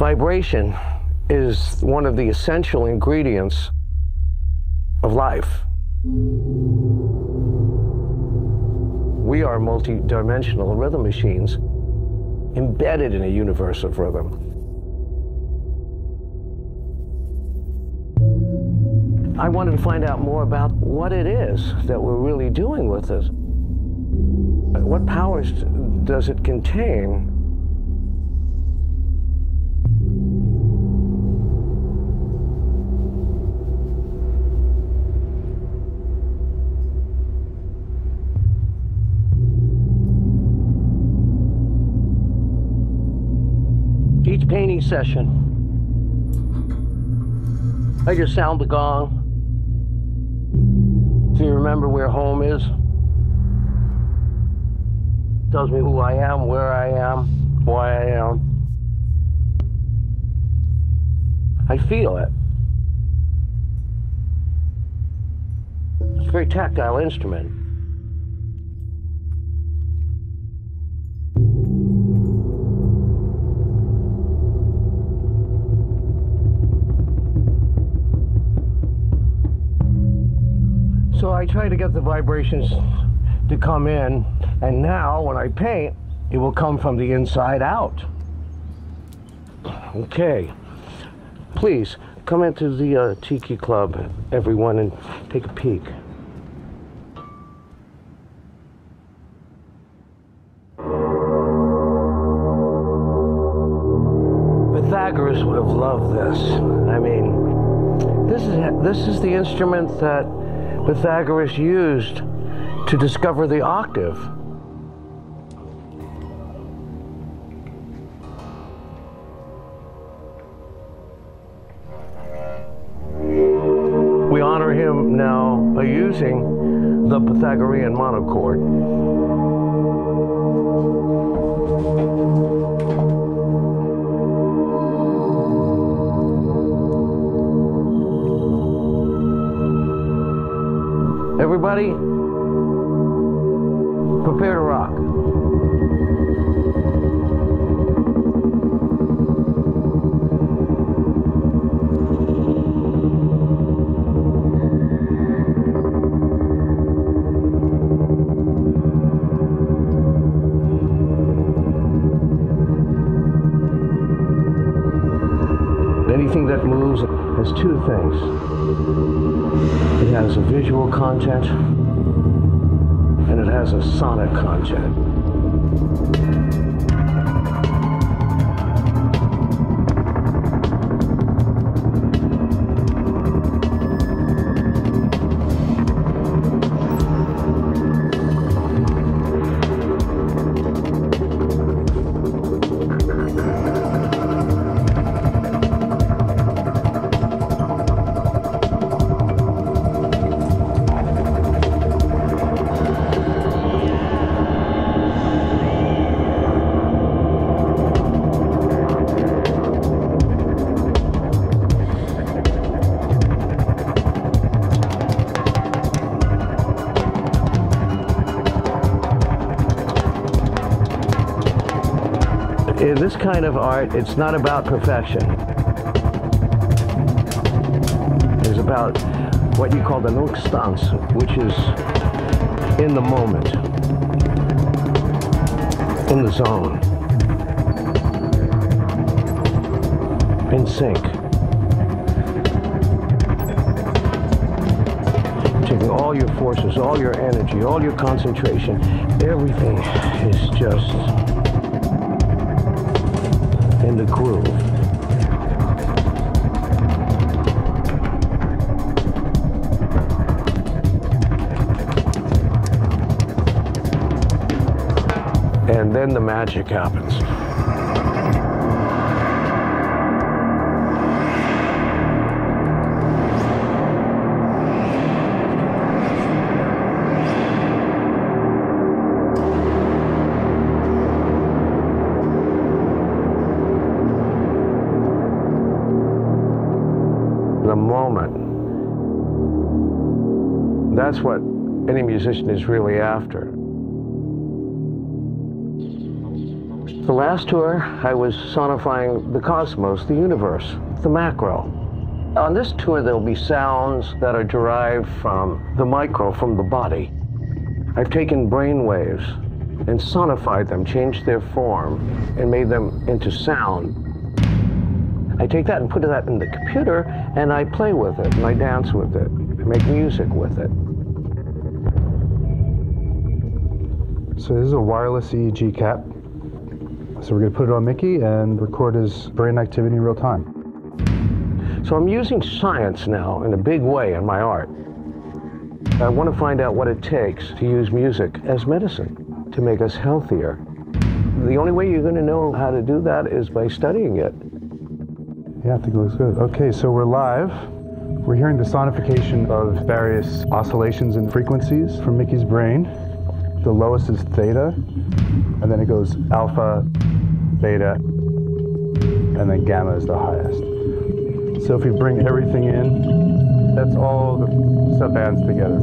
Vibration is one of the essential ingredients of life. We are multi-dimensional rhythm machines embedded in a universe of rhythm. I wanted to find out more about what it is that we're really doing with this. What powers does it contain? Painting session, I just sound the gong. Do you remember where home is? Tells me who I am, where I am, why I am. I feel it. It's a very tactile instrument. So I try to get the vibrations to come in, and now when I paint, it will come from the inside out. Okay. Please come into the uh, Tiki Club, everyone, and take a peek. Pythagoras would have loved this. I mean, this is this is the instrument that Pythagoras used to discover the octave. We honor him now by using the Pythagorean monochord. Anything that moves has two things. It has a visual content and it has a sonic content. This kind of art, it's not about perfection. It's about what you call the nunc stans, which is in the moment, in the zone, in sync. Taking all your forces, all your energy, all your concentration, everything is just then the magic happens. the moment. That's what any musician is really after. The last tour, I was sonifying the cosmos, the universe, the macro. On this tour, there'll be sounds that are derived from the micro, from the body. I've taken brain waves and sonified them, changed their form, and made them into sound. I take that and put that in the computer, and I play with it, and I dance with it, I make music with it. So this is a wireless EEG cap. So we're going to put it on Mickey and record his brain activity in real time. So I'm using science now in a big way in my art. I want to find out what it takes to use music as medicine to make us healthier. The only way you're going to know how to do that is by studying it. Yeah, I think it looks good. Okay, so we're live. We're hearing the sonification of various oscillations and frequencies from Mickey's brain. The lowest is theta, and then it goes alpha, beta, and then gamma is the highest. So if we bring everything in, that's all the subbands together.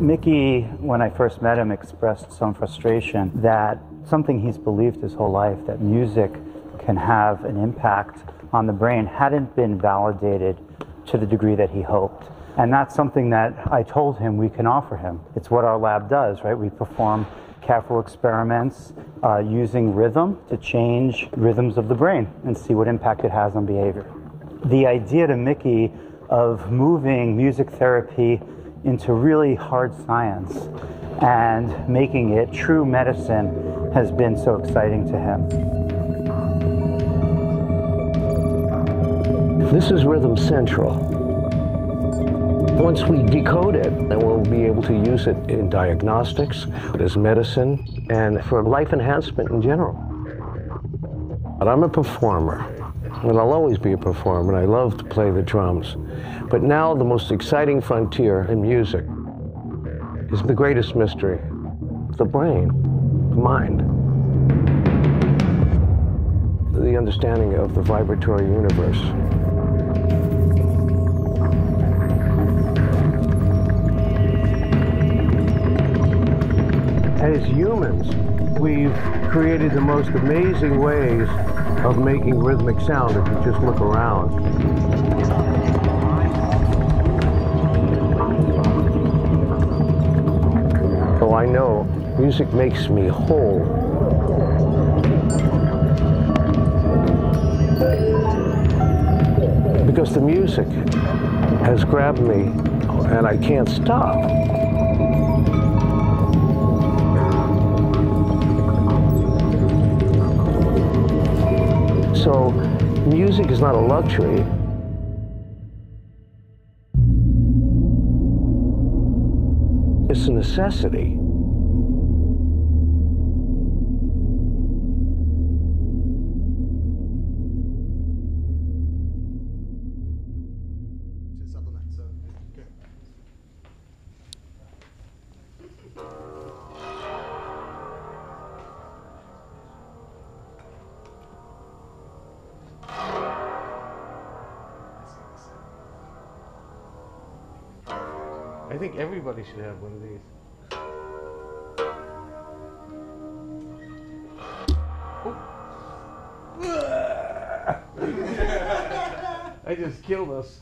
Mickey, when I first met him, expressed some frustration that something he's believed his whole life, that music can have an impact on the brain, hadn't been validated to the degree that he hoped. And that's something that I told him we can offer him. It's what our lab does, right? We perform careful experiments uh, using rhythm to change rhythms of the brain and see what impact it has on behavior. The idea to Mickey of moving music therapy into really hard science and making it true medicine has been so exciting to him. This is Rhythm Central. Once we decode it, then we'll be able to use it in diagnostics, as medicine, and for life enhancement in general. But I'm a performer, and I'll always be a performer, and I love to play the drums. But now the most exciting frontier in music is the greatest mystery, the brain, the mind. The understanding of the vibratory universe. As humans, we've created the most amazing ways of making rhythmic sound if you just look around. So I know music makes me whole. Because the music has grabbed me and I can't stop. So music is not a luxury. It's a necessity. I think everybody should have one of these. I just killed us.